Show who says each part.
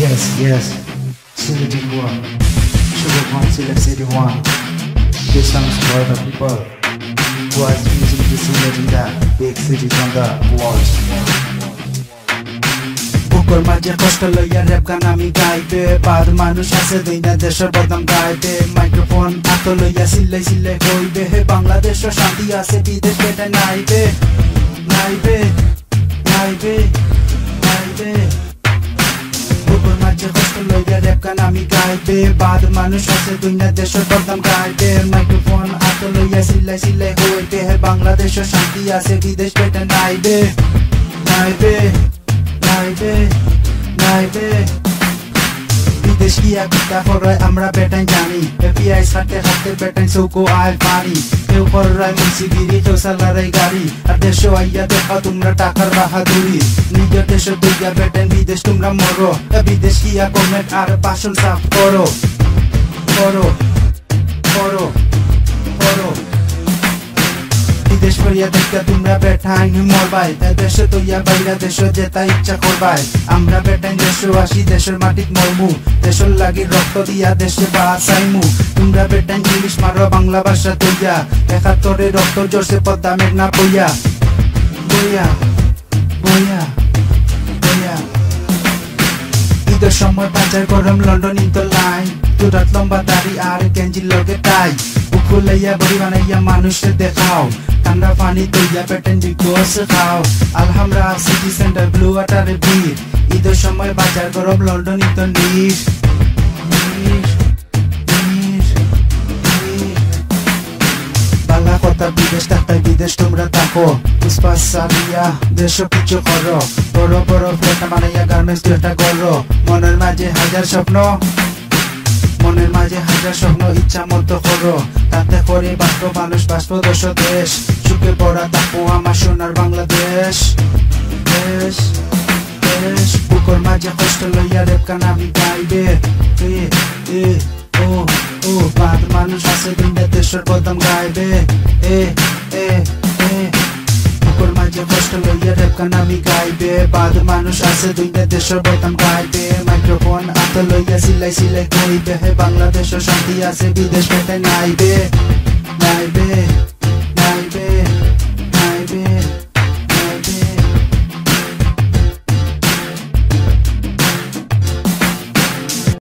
Speaker 1: Yes, yes. City one. Sugar Palm Select City one. This song is for the people who are using this image in the big cities on the walls. বুকর মাঝে কষ্ট লইয়া rap গান আমি গাইবে বাদ মানুষ আছে দুইনা দেশের বদনাম গাইবে মাইক্রোফোন হাত লইয়া সিল্লাই সিল্লাই হইবে হে বাংলাদেশের শান্তি আছে বিদেশ বেটা নাইবে নাইবে নাইবে নাইবে লইয়া র্যাপ গান আমি গাইবে বাদ মানুষ আছে দুইনা দেশের বদনাম গাইবে মাইক্রোফোন হাত লইয়া সিল্লাই সিল্লাই হইবে হে বাংলাদেশের শান্তি আছে বিদেশ বেটা নাইবে নাইবে নাইবে নাইবে গিয়া কিতা ফরাই আমরা বেটাই জানি। এপিআই সাথে হাতে বেটাই চৌকো আয় পানি। কেউ ফরাই গিরি, কেউ সালারাই গাড়ি। আর দেশ আইয়া দেখা তোমরা টাকার বাহাদুরি। নিজের দেশ দুইয়া বেটেন বিদেশ তোমরা মরো। বিদেশ বিদেশ গিয়া কমেন্ট আর বাসন সাফ করো। করো। করো। করিয়া দেখা তোমরা বেঠাই মরবাই। দেশে তৈয়া বাইরা, দেশ যেতা ইচ্ছা করবাই। আমরা বেটাই দেশ আসি দেশের মাটিত মরমু। দেশের লাগি রক্ত দিয়া দেশে বাসাইমু তোমরা বেটাই ইংলিশ মারো, বাংলা ভাষা তৈয়া। একাত্তরে রক্ত জোরসে পদ্মা মেঘনা বইয়া। বইয়া বইয়া ঈদের সময় বাজার গরম, লন্ডন ইন্টো লাইন। দুরাত লম্বা দাড়ি আর গেঞ্জির লগে টাই। উকুলাইয়া বড়ি বানাইয়া মানুষের দেখাও। ঠান্ডা পানি তৈয়া পেটেন গোস খাও। আলহামরা সিটি সেন্টার ব্লু ওয়াটারে ভিড়। ঈদের সময় বাজার লন্ডন কথা বিদেশ বিদেশ তোমরা থাকো। সারিয়া দেশ কিছু করো। বড় বড় ফ্লেটা বানাইয়া গার্মেন্টস দুটা করো মনের মাঝে হাজার স্বপ্ন। মনের মাঝে হাজার স্বপ্ন, ইচ্ছা মতো করো। তাতে করে বাষ্প মানুষ বাষ্প দশ দেশ। সুখে পড়া তাপো আমার সোনার বাংলাদেশ। দেশ দেশ, বুকর মাঝে কষ্ট লইয়া রেপ কান আমি গাইবে এ এ, ও ও, বাদ মানুষ আছে দুনিয়া দেশের বদম গাইবে এ এ এ মাঝে কষ্ট লইয়া রেপ কান আমি গাইবে? বাদ মানুষ আছে, দুইটা দেশের বেতন গাইবে মাইক্রোফোন আত লইয়া সিলাই সিলাই কইবে, হে বাংলাদেশ শান্তি আছে, বিদেশ পেতে নাইবে। নাইবে।